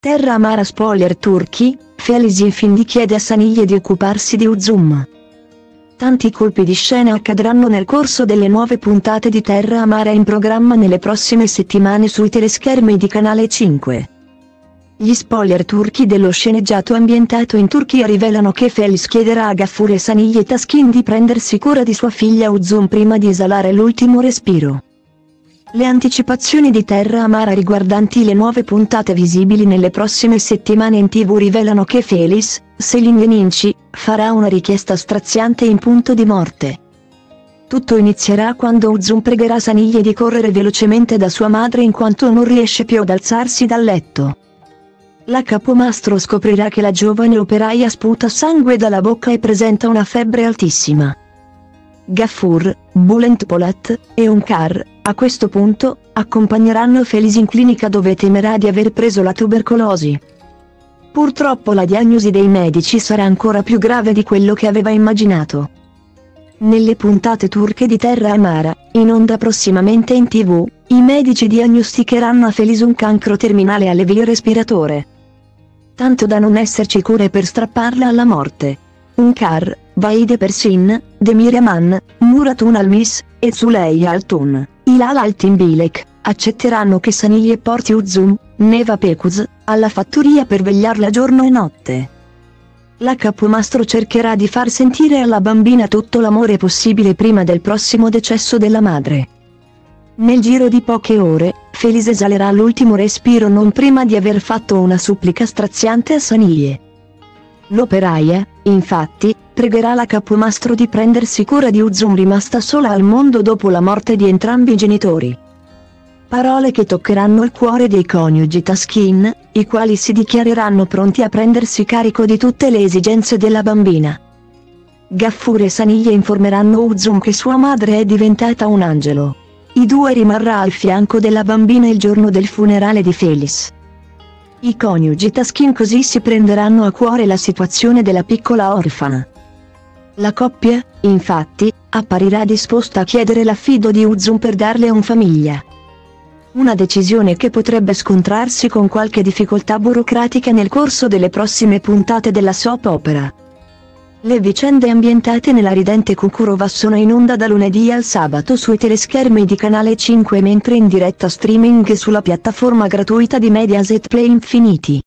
Terra amara spoiler turchi, Feliz Infindi chiede a Saniglie di occuparsi di Uzum. Tanti colpi di scena accadranno nel corso delle nuove puntate di Terra Amara in programma nelle prossime settimane sui teleschermi di Canale 5. Gli spoiler turchi dello sceneggiato ambientato in Turchia rivelano che Feliz chiederà a Gaffur e Saniglie Taskin di prendersi cura di sua figlia Uzum prima di esalare l'ultimo respiro. Le anticipazioni di Terra Amara riguardanti le nuove puntate visibili nelle prossime settimane in tv rivelano che Felis, Selin Yeninci, farà una richiesta straziante in punto di morte. Tutto inizierà quando Uzum pregherà Saniglie di correre velocemente da sua madre in quanto non riesce più ad alzarsi dal letto. La capomastro scoprirà che la giovane operaia sputa sangue dalla bocca e presenta una febbre altissima. Gaffur, Bulent Polat, e Onkar, a questo punto, accompagneranno Felis in clinica dove temerà di aver preso la tubercolosi. Purtroppo la diagnosi dei medici sarà ancora più grave di quello che aveva immaginato. Nelle puntate turche di Terra Amara, in onda prossimamente in tv, i medici diagnosticheranno a Felis un cancro terminale alle vie respiratore. Tanto da non esserci cure per strapparla alla morte. Unkar, Vaide Persin, Demir Aman, Muratun Almis, e Zuley Altun. Ilal Altimbilek, accetteranno che Saniglie porti Uzum, Neva Pekuz, alla fattoria per vegliarla giorno e notte. La capomastro cercherà di far sentire alla bambina tutto l'amore possibile prima del prossimo decesso della madre. Nel giro di poche ore, Felice esalerà l'ultimo respiro non prima di aver fatto una supplica straziante a Saniglie. L'operaia, infatti, pregherà la capomastro di prendersi cura di Uzum rimasta sola al mondo dopo la morte di entrambi i genitori. Parole che toccheranno il cuore dei coniugi Taskin, i quali si dichiareranno pronti a prendersi carico di tutte le esigenze della bambina. Gaffur e Saniglia informeranno Uzum che sua madre è diventata un angelo. I due rimarrà al fianco della bambina il giorno del funerale di Felis. I coniugi Taskin così si prenderanno a cuore la situazione della piccola orfana. La coppia, infatti, apparirà disposta a chiedere l'affido di Uzum per darle un famiglia. Una decisione che potrebbe scontrarsi con qualche difficoltà burocratica nel corso delle prossime puntate della soap opera. Le vicende ambientate nella ridente Kukurova sono in onda da lunedì al sabato sui teleschermi di Canale 5 mentre in diretta streaming sulla piattaforma gratuita di Mediaset Play Infinity.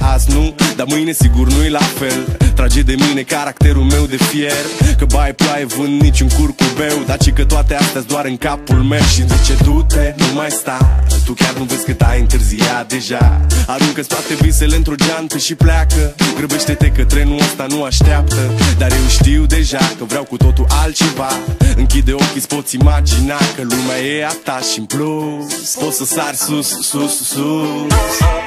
Azi nu, dar mâine sigur nu-i la fel Trage de mine caracterul meu de fier. Că bai ploaie vând niciun curcubeu Dar ci că toate astea doar în capul meu. Și zice du-te, nu mai sta. Tu chiar nu vezi că ai întârziat deja. Aruncă-ți toate visele într-o geantă și pleacă. Grăbește-te că trenul ăsta nu așteaptă. Dar eu știu deja că vreau cu totul altceva. Închide ochii, îți poți imagina Că lumea e a ta și în plus. Poți să sari sus, sus, sus